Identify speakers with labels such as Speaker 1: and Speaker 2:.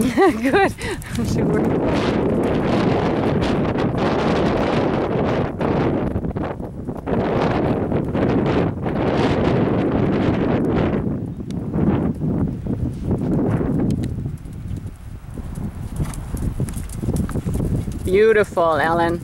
Speaker 1: Good. I'm sure. Beautiful, Ellen.